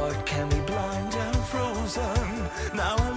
heart can be blind and frozen. Now